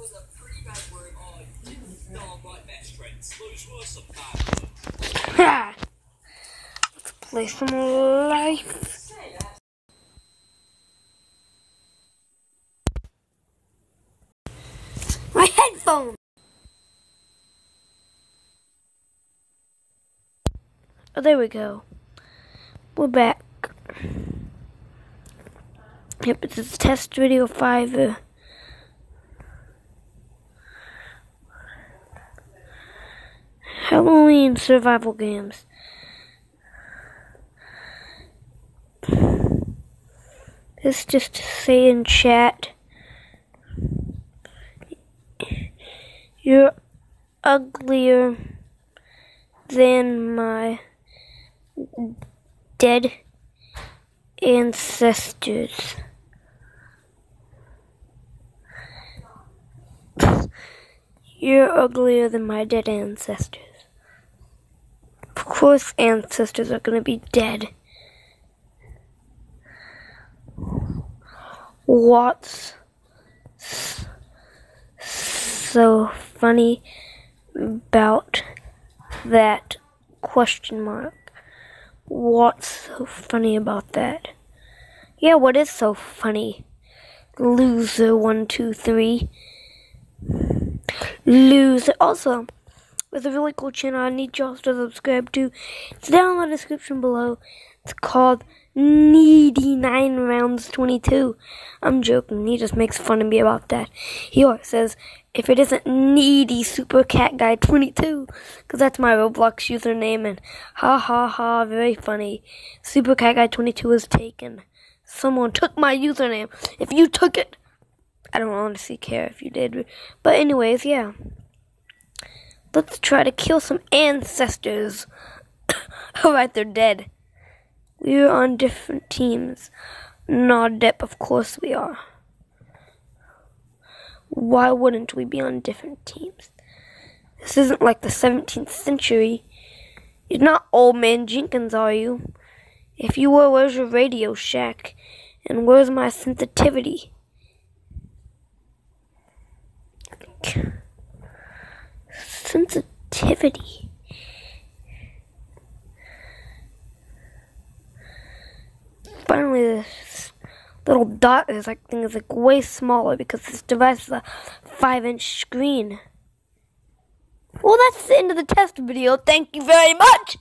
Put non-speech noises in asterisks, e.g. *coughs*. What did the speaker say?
was a pretty bad word oh, on. My best friends. Bad. Let's play some life. My headphone! Oh, there we go. We're back. Yep, this is test video 5. Uh, Halloween survival games. This just to say in chat. You're uglier than my dead ancestors. You're uglier than my dead ancestors. Course, ancestors are gonna be dead. What's so funny about that question mark? What's so funny about that? Yeah, what is so funny? Loser one two three. Loser. Also, there's a really cool channel I need y'all to subscribe to. It's down in the description below. It's called Needy Nine Rounds 22. I'm joking. He just makes fun of me about that. He always says, if it isn't Needy Super Cat Guy 22, because that's my Roblox username, and ha ha ha, very funny. Super Cat Guy 22 is taken. Someone took my username. If you took it, I don't honestly care if you did. But, anyways, yeah. Let's try to kill some ancestors. *coughs* Alright, they're dead. We're on different teams. Not dep, of course we are. Why wouldn't we be on different teams? This isn't like the 17th century. You're not Old Man Jenkins, are you? If you were, where's your Radio Shack? And where's my sensitivity? Sensitivity. Finally, this little dot is like thing is like way smaller because this device is a five inch screen. Well, that's the end of the test video. Thank you very much.